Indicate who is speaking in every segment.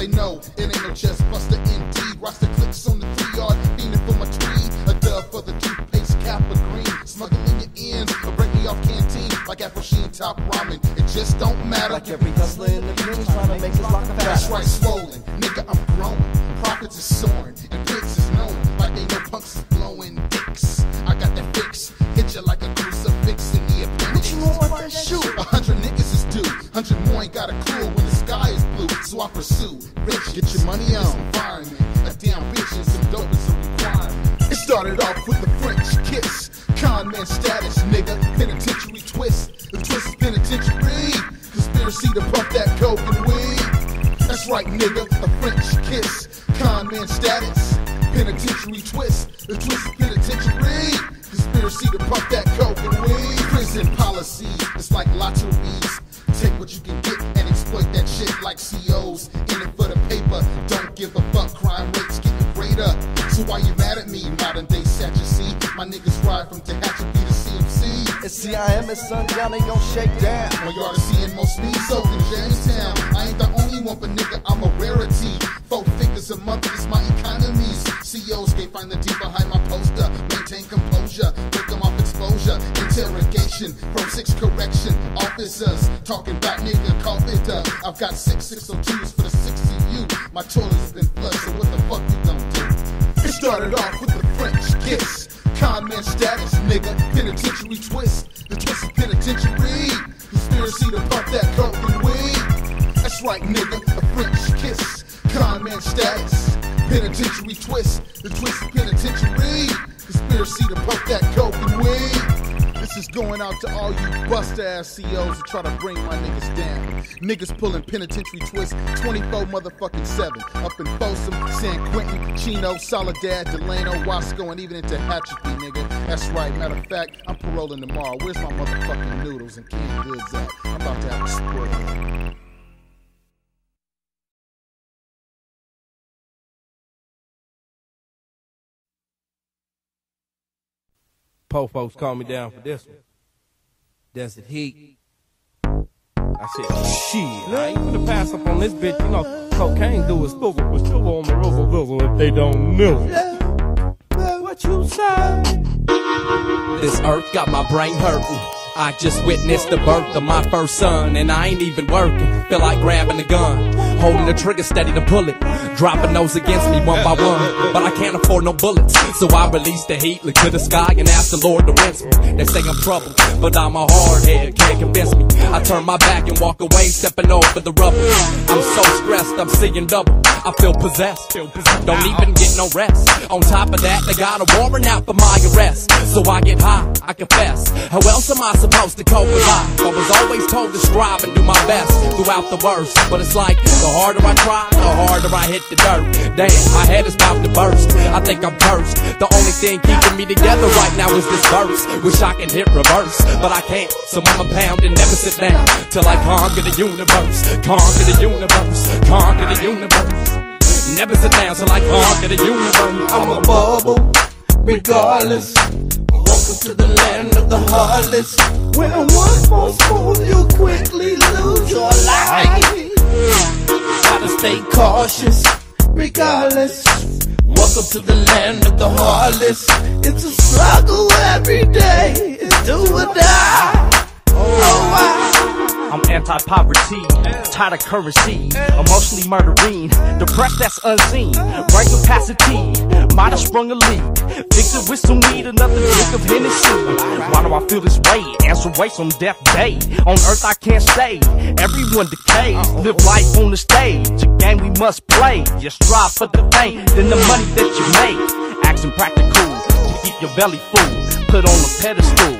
Speaker 1: they know it ain't no chest buster indeed. Roster clicks on the three yard, fiending for my tweed. A dub for the toothpaste cap of green. Smuggling your ends, or break me off canteen like Afro Sheen top ramen. It just don't matter.
Speaker 2: Like every hustler in the business trying to make his lock a
Speaker 1: That's right, swollen. Nigga, I'm growing. Profits is soaring. And pigs is known. Like they know punks is blowing dicks. I got that fix. Hit you like a crucifix in the appendix.
Speaker 2: You want that shoe?
Speaker 1: A hundred niggas is due. Hundred more ain't got a clue So I pursue. Rich, get your money on. Environment. A damn bitch and some dope is a requirement. It started off with the French kiss. Con man status, nigga. Penitentiary twist. The twist is penitentiary. Conspiracy to pump that coke and weed. That's right, nigga. A French kiss. Con man status. Penitentiary twist. The twist is penitentiary. Conspiracy to pump that coke and weed. Prison policy. It's like lotteries. COs. In it for the paper. Don't give a fuck. Crime rates getting greater. So why you mad at me? Modern day Sadducee. My niggas ride from Tehachapi to CMC.
Speaker 2: It's CIM and Sundown, they gon' shake down.
Speaker 1: When y'all are seeing most me soaked in Jamestown. I ain't the only one, but nigga, I'm a rarity. Four figures a month is my economies. CEOs can't find the D behind my poster. Maintain composure, Interrogation from six correction officers. Talking about nigga, uh, I've got six 602s for the six of you. My toilet's been flushed, so what the fuck you gonna do? It started off with the French kiss. Con man status, nigga. Penitentiary twist. The twist of penitentiary. Conspiracy to pump that coke and weed. That's right, nigga. A French kiss. Con man status. Penitentiary twist. The twist is penitentiary. Conspiracy to pump that coke and weed. Is going out to all you bust ass CEOs who try to bring my niggas down. Niggas pulling penitentiary twists 24 motherfucking 7. Up in Folsom, San Quentin, Chino, Soledad, Delano, Wasco, and even into Hatchety, nigga. That's right. Matter of fact, I'm paroling tomorrow. Where's my motherfucking noodles and canned goods at? I'm about to have a spread.
Speaker 3: Po folks call me down for this one. Desert Heat. I said, shit, I ain't gonna pass up on this bitch. You know, cocaine do is silver, but still on the river, river if they don't know. What you say?
Speaker 4: This earth got my brain hurting. I just witnessed the birth of my first son, and I ain't even working. Feel like grabbing a gun, holding the trigger steady to pull it. Dropping those against me one by one, but I can't afford no bullets. So I release the heat, look to the sky, and ask the Lord to rinse me. They say I'm trouble, but I'm a hard head, can't convince me. I turn my back and walk away, stepping over the rubble. I'm so stressed, I'm seeing double. I feel possessed, don't even get no rest. On top of that, they got a warrant out for my arrest. So I get high, I confess. How else am I supposed to cope with life? I was always told to strive and do my best throughout the worst. But it's like, the harder I try, the harder I hit the dirt. Damn, my head is about to burst. I think I'm cursed. The only thing keeping me together right now is this verse. Wish I could hit reverse, but I can't. So I'ma pound and never sit down till I conquer the universe. Conquer the universe. Conquer the universe. Never sit down till I conquer the universe. I'm a
Speaker 2: bubble, regardless. Welcome to the land of the heartless. When one false move, you quickly lose your life. Gotta stay cautious, regardless. Welcome to the land of the heartless. It's a struggle every day. Do or die. Oh.
Speaker 5: I'm anti-poverty, tired of currency, emotionally murdering, depressed that's unseen, brain capacity, might have sprung a leak, fix it with some weed, another drink of Hennessy. Why do I feel this way? Answer waits on death day. On earth I can't stay, everyone decays, live life on the stage, a game we must play. Just strive for the fame, then the money that you make. Action practical to keep your belly full, put on a pedestal.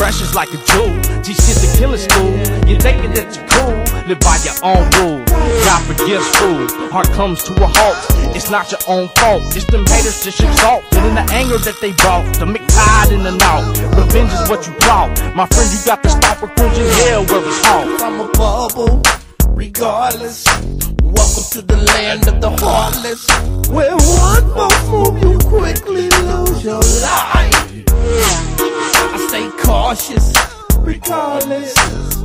Speaker 5: Precious like a jewel, teach kids to kill in school. You thinking that you're cool, live by your own rules. God forgives fools, heart comes to a halt. It's not your own fault, it's them haters that exalt. And in the anger that they brought, to make tide in the out. Revenge is what you brought. My friend, you got to stop a cringing hell where it's hard.
Speaker 2: I'm a bubble, regardless. Welcome to the land of the heartless. Where one false move, you quickly lose your life. I stay cautious, regardless.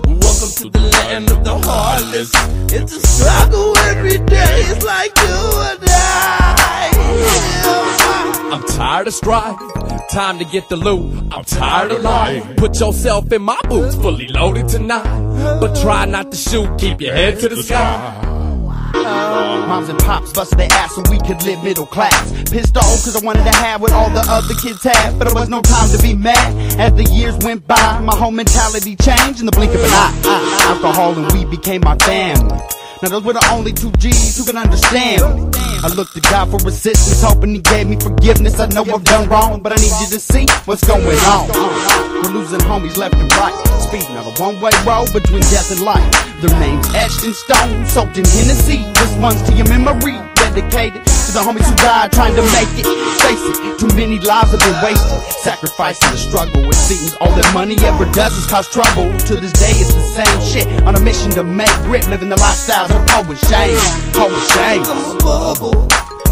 Speaker 2: Welcome to the land of the heartless. It's a struggle every day. It's like you and I.
Speaker 4: I'm tired of strife. Time to get the loot. I'm tired of life. Put yourself in my boots, fully loaded tonight. But try not to shoot. Keep your head to the sky.
Speaker 6: Moms and pops busted their ass so we could live middle class. Pissed off cause I wanted to have what all the other kids had. But there was no time to be mad. As the years went by, my whole mentality changed in the blink of an eye. Alcohol and weed became my family. Now those were the only two G's who could understand me. I looked to God for assistance, hoping He gave me forgiveness. I know I've done wrong, but I need you to see what's going on. We're losing homies left and right. Speeding on a one-way road between death and life. Their names etched in stone, soaked in Hennessy. This one's to your memory, dedicated to the homies who died trying to make it. Face it, too many lives have been wasted. Sacrificing the struggle, it seems all that money ever does is cause trouble. To this day, it's the same shit. On a mission to make grip, living the lifestyles of poor and shame. Poor and shame.
Speaker 2: I'm a bubble,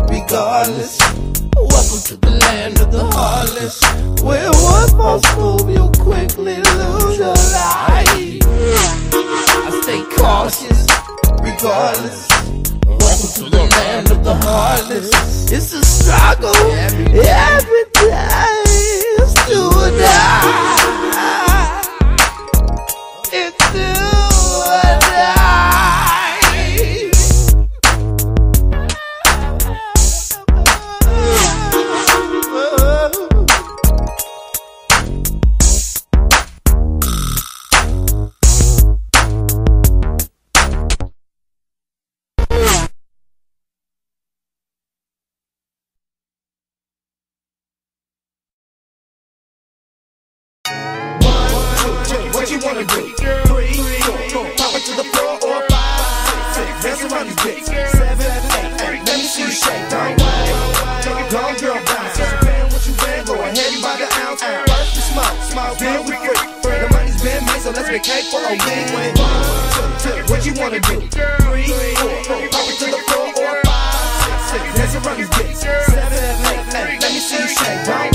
Speaker 2: regardless. Welcome to the land of the heartless. Where one false move, you quickly lose your life. I stay cautious, regardless. To the land of the heartless. It's a struggle every day. It's do or die.
Speaker 7: Let's make cake for a two. What you wanna do? Three, four, pop it to the floor or five, six, six. Dance around this bitch. Seven, eight, eight. Let me see you shake. Don't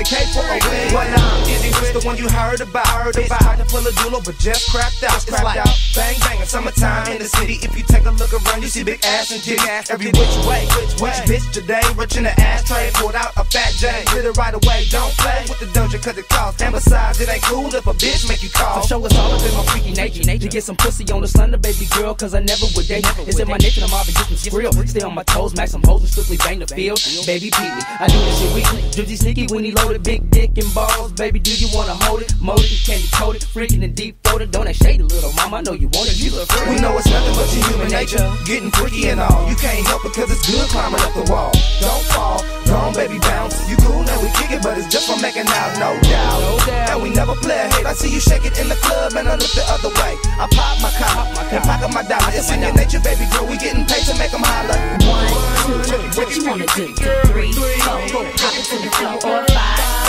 Speaker 7: made, so let's make cake for a week. What now? It's the one you heard about. Heard about. Tried to pull a doodle, but just crapped out. It's like bang bang in summertime in the city. If you take a look around, you see big ass and dick ass every which way. Which way? Bitch today, rich in the ashtray, pulled out a fat J. Did it right away. Don't play with the dungeon 'cause it costs. And besides, it ain't cool if a bitch make you call.
Speaker 5: So show us all up in my freaky nature. To get some pussy on the slender baby girl, cause I never would date. It's in my nature, I'm always getting skrill. Stay on my toes, max some hoes and strictly bang the field. Baby Pee I do this shit weekly. Drizzy sneaky when he loaded, big dick and balls. Baby, do you wanna hold it? Mold it, candy coated, freaking and deep throated. Don't act shady, little mama. I know you want it. You look
Speaker 7: We know it's nothing but your human nature. Getting freaky and all. You can't help it cause it's good climbing up the wall. Don't fall. Don't baby bounce. You cool now we kick it, but it's just for making out, no doubt.
Speaker 5: No doubt.
Speaker 7: And we never play a hate. I see you shake it in the club and I look the other way. I pop my collar and pocket my dollar. It's in your nature, baby girl. We getting paid to make them holler.
Speaker 8: One, two, what you wanna do? Three, four, pop it to the floor, or five,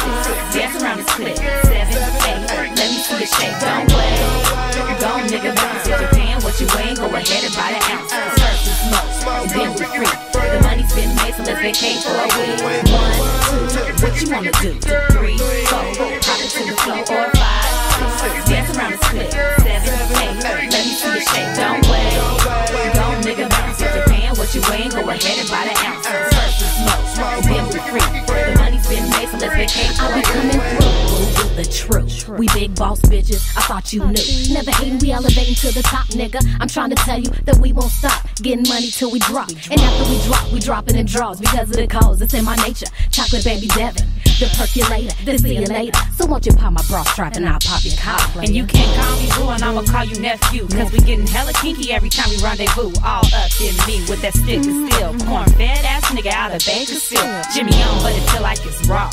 Speaker 8: six, dance around this clip. Seven, eight, let me see you shake. Don't wait, go nigga bounce. If you're paying what you weigh, go ahead and buy the ounce. First we smoke, and then we free. The money's been made, so let's vacate for a week. One, two, what you wanna do? Three, four, pop it to the floor, or five, six, dance around this clip. Seven, eight, let me see you shake. Don't wait, go nigga bounce. If you're paying what you weigh, go ahead and buy the ounce. First we smoke, and then we free.
Speaker 9: Big boss bitches, I thought you knew. Never hating, we elevating to the top, nigga. I'm trying to tell you that we won't stop getting money till we drop. And after we drop, we dropping in draws because of the cause. It's in my nature. Chocolate baby Devin, the percolator, the see you later. So won't you pop my bra strap and I'll pop your collar.
Speaker 8: And you can't call me boo, and I'ma call you nephew. Cause we getting hella kinky every time we rendezvous. All up in me with that stick of steel. Corn fed ass nigga out of Bakersfield. Jimmy on, but it feel like it's raw.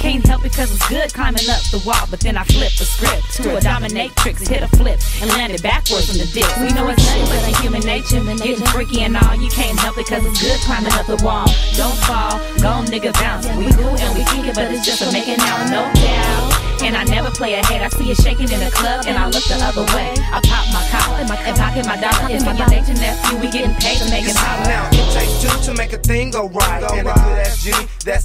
Speaker 8: Can't help it cause it's good climbing up the wall, but then I flip the script to a dominatrix, hit a flip, and land it backwards on the dick. We know it's nothing but a human nature, getting freaky and all. You can't help it cause it's good climbing up the wall. Don't fall, go nigga bounce. We cool and we kick it, but it's just a making out, no doubt. And I never play ahead. I see you shaking in the club, and I look the other way. I pop my collar and pocket my dollar. If my your nephew, we getting paid to make it holler.
Speaker 7: Now it takes two to make a thing go right. And a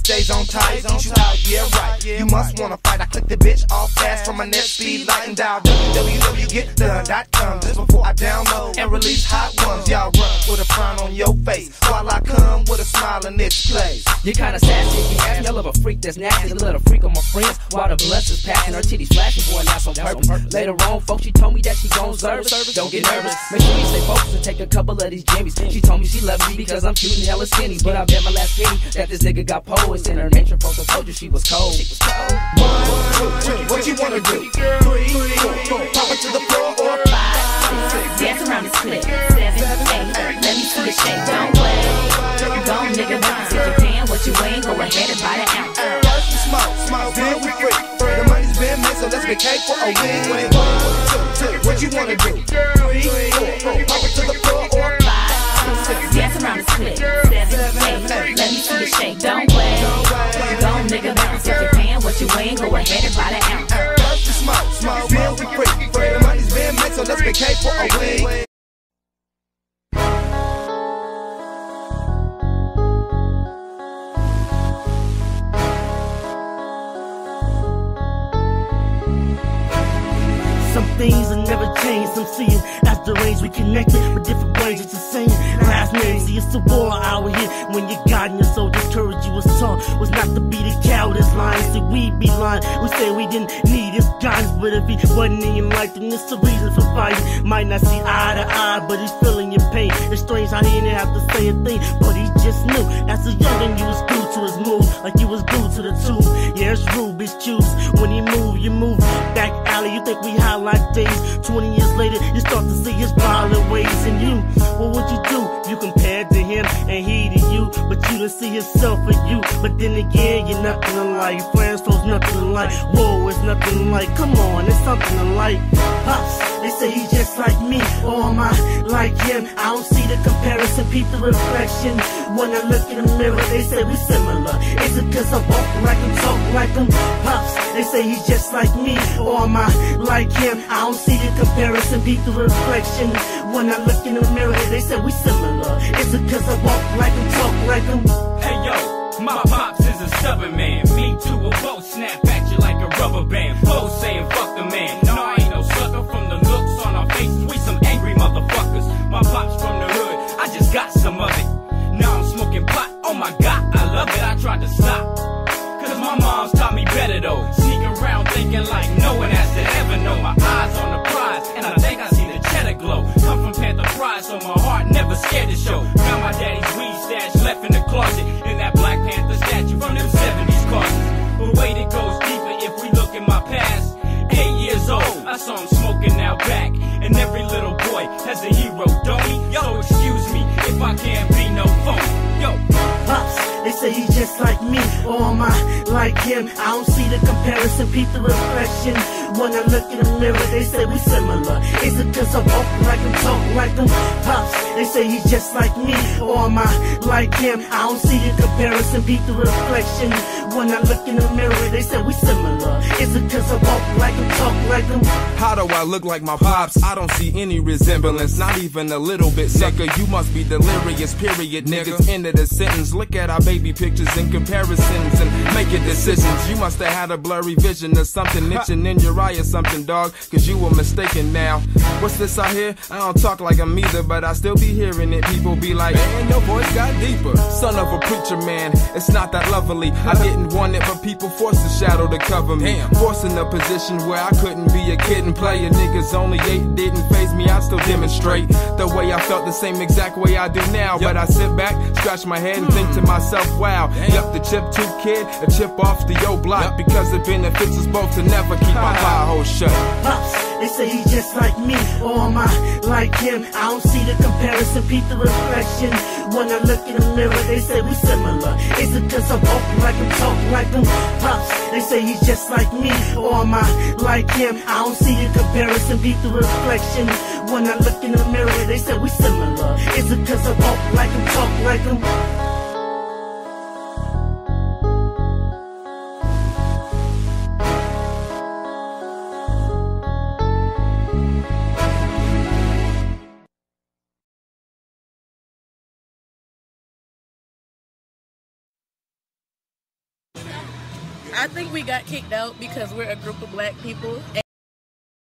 Speaker 7: good ass G that stays on tight. Teach you out, yeah right. You must wanna fight. I click the bitch off fast from my net speed light and dial www.getdone.com just before I download and release hot ones. Y'all run with a frown on your face while I come with a smile in its place.
Speaker 10: You kinda sassy, you ask me. I love a freak that's nasty, a little freak on my friends. While the blunts is passing, her titties flashing, boy, that's on purpose. Later on, folks, she told me that she gon' serve service. Don't get nervous, make sure you stay focused and take a couple of these jimmies. She told me she loves me because I'm cute and hella skinny, but I bet my last penny that this nigga got poets in her nature. Folks, I told you she was cold. She was cold.
Speaker 7: One, two, three, what you wanna do? Three, four, pop it to the floor or
Speaker 8: five, six, dance around this clip. Seven, eight, let me see the shake. Don't wait, Don't go nigga, bounce. If you're paying what you ain't, go ahead and buy the ounce.
Speaker 7: First we smoke, smoke, then we freak. The money's been made, so let's get cake for a week. One, two, three, what you wanna do? K for a wing.
Speaker 11: Some things have never changed. some see you. That's the range we connected, but different ways it's the same. Name, see it's a war out here. When you got guiding your soldiers, courage you was taught was not to be the cowardice line. See, we be lying. We say we didn't need his guidance, but if he wasn't in your life, then it's the reason for fighting. Might not see eye to eye, but he's feeling your pain. It's strange how he didn't have to say a thing, but he just knew. As a youngin', you was glued to his move, like you was glued to the tube. Yeah, it's rude, bitch, choose. When he move, you move. Back alley, you think we high like days. 20 years later, you start to see his violent ways. And you, what would you do? You compared to him and he to you, but you didn't see yourself for you. But then again, you're nothing alike. Friends flows nothing alike. Whoa, it's nothing alike. Come on, it's something alike. Pops, they say he's just like me, or am I like him? I don't see the comparison, peep the reflection. When I look in the mirror, they say we similar. Is it cause I walk like him, talk like him? Pops, they say he's just like me, or am I like him? I don't see the comparison, peep the reflection. When I look in the mirror, they say we similar. Is it cause I walk like him, talk like him?
Speaker 12: Hey yo, my pops is a stubborn man. Me too, a bow snap at you like a rubber band. Both saying fuck the man. No, I ain't no sucker from the looks on our faces. We some angry motherfuckers. My pops from the hood, I just got some of it. Now I'm smoking pot. Oh my god, I love it. I tried to stop. Mom's taught me better though. Sneak around thinking like no one has to ever know. My eyes on the prize, and I think I see the cheddar glow. Come from Panther Pride, so my heart never scared to show. Found my daddy's weed stash left in the closet. In that Black Panther statue from them 70s causes. But wait, it goes deeper if we look in my past. Eight years old, I saw him smoking out back. And every little boy has a hero, don't he? Yo, excuse me if I can't
Speaker 11: say he's just like me, or am I like him? I don't see the comparison, peep the reflection. When I look in the mirror, they say we similar. Is it cause I walk like him, talk like him? Pops, they say he's just like me, or am I like him? I don't see the comparison, peep the reflection. When I look in the mirror, they say we similar. Is it cause I walk like him, talk like him?
Speaker 13: How do I look like my pops? I don't see any resemblance, not even a little bit, sucker. You must be delirious, period, niggas. End of the sentence. Look at our baby pictures and comparisons and make your decisions. You must have had a blurry vision of something itching in your eye or something, dog, cause you were mistaken now. What's this I hear? I don't talk like I'm either, but I still be hearing it. People be like, man, your voice got deeper. Son of a preacher, man, it's not that lovely. I didn't want it, but people forced the shadow to cover me. Forcing a position where I couldn't be a kid and play. A niggas only eight didn't phase me, I still demonstrate the way I felt the same exact way I do now. But I sit back, scratch my head, and think to myself, wow, yup, the chip tooth kid, a chip off the yo block. Because it benefits us both to never keep our fire hole shut.
Speaker 11: They say he's just like me, or am I like him? I don't see the comparison, peep the reflection. When I look in the mirror, they say we similar. Is it cause I walk like him, talk like him? Pops, they say he's just like me, or am I like him? I don't see the comparison, peep the reflection. When I look in the mirror, they say we similar. Is it cause I walk like him, talk like him?
Speaker 14: We got kicked out because we're a group of black people.